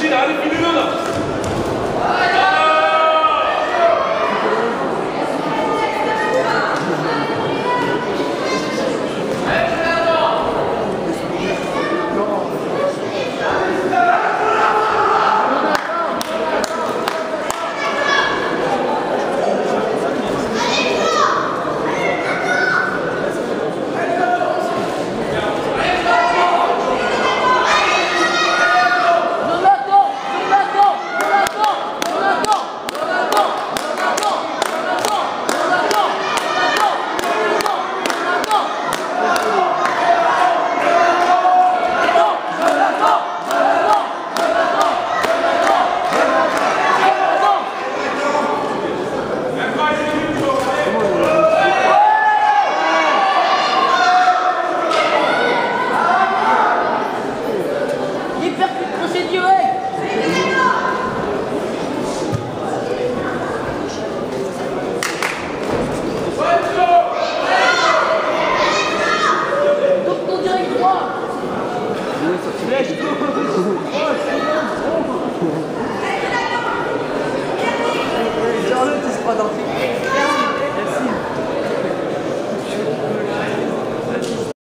Hani Arif biliyor da.